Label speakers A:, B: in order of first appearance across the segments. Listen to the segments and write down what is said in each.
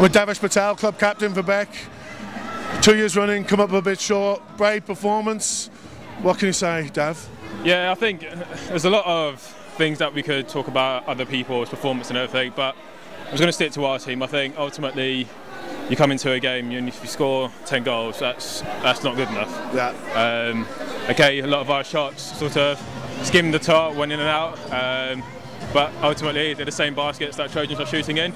A: With Davesh Patel, club captain for Bec. Two years running, come up a bit short. Brave performance. What can you say, Dav?
B: Yeah, I think there's a lot of things that we could talk about other people's performance and everything, but I was going to stick to our team. I think ultimately you come into a game and if you score 10 goals, that's that's not good enough.
A: Yeah.
B: Um, okay, a lot of our shots sort of skimmed the top, went in and out, um, but ultimately they're the same baskets that Trojans are shooting in.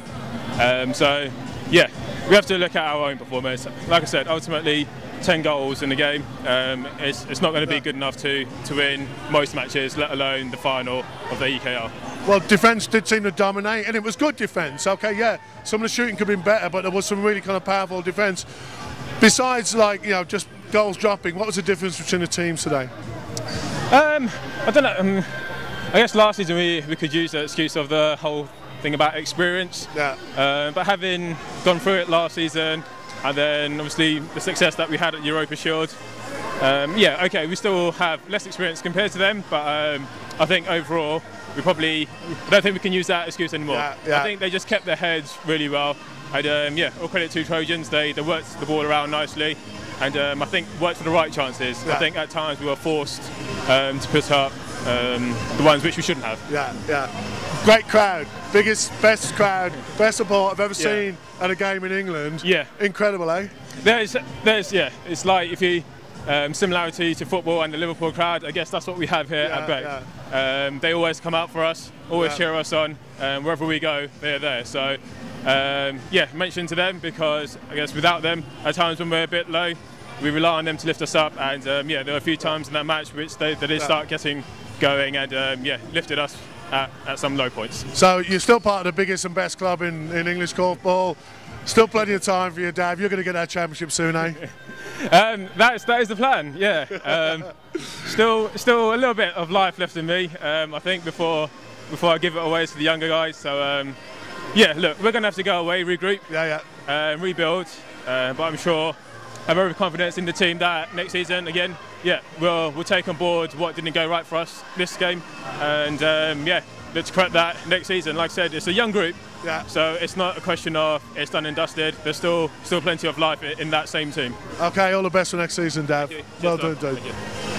B: Um, so, yeah, we have to look at our own performance. Like I said, ultimately 10 goals in the game. Um, it's, it's, not going to be good enough to, to win most matches, let alone the final of the EKL.
A: Well, defence did seem to dominate, and it was good defence. Okay, yeah, some of the shooting could have been better, but there was some really kind of powerful defence. Besides, like you know, just goals dropping, what was the difference between the teams today?
B: Um, I don't know. Um, I guess last season we, we could use the excuse of the whole thing about experience.
A: Yeah.
B: Uh, but having gone through it last season, and then obviously the success that we had at Europa Shield. Um, yeah, okay, we still have less experience compared to them, but um, I think overall we probably I don't think we can use that excuse anymore.
A: Yeah, yeah.
B: I think they just kept their heads really well, and um, yeah, all credit to Trojans. They they worked the ball around nicely, and um, I think worked for the right chances.
A: Yeah.
B: I think at times we were forced um, to put up um, the ones which we shouldn't have.
A: Yeah, yeah. Great crowd, biggest, best crowd, best support I've ever
B: Yeah.
A: seen at a game in England.
B: Yeah.
A: Incredible, eh?
B: There's, there's, yeah. It's like if you um, similarity to football and the Liverpool crowd. I guess that's what we have here
A: Yeah,
B: at Bec. Um, they always come out for us, always
A: Yeah.
B: cheer us on. Um, wherever we go, they're there. So, um, yeah, mention to them because I guess without them, at times when we're a bit low, we rely on them to lift us up. And um, yeah, there were a few times in that match which they, they did
A: Yeah.
B: start getting going and um, yeah, lifted us at, at some low points.
A: So you're still part of the biggest and best club in, in English korfball. Still plenty of time for you, Dave. You're going to get that championship soon, eh?
B: Um, that's that is the plan. Yeah. Um, still, still a little bit of life left in me. Um, I think before before I give it away to the younger guys. So um, yeah, look, we're gonna have to go away, regroup,
A: yeah,
B: yeah, um, rebuild. Uh, but I'm sure, I have every confidence in the team that next season again, yeah, we'll we'll take on board what didn't go right for us this game, and um, yeah, let's correct that next season. Like I said, it's a young group.
A: Yeah.
B: So it's not a question of it's done and dusted. There's still still plenty of life in that same team.
A: Okay, all the best for next season,
B: you.
A: Well done, dude.
B: Thank you.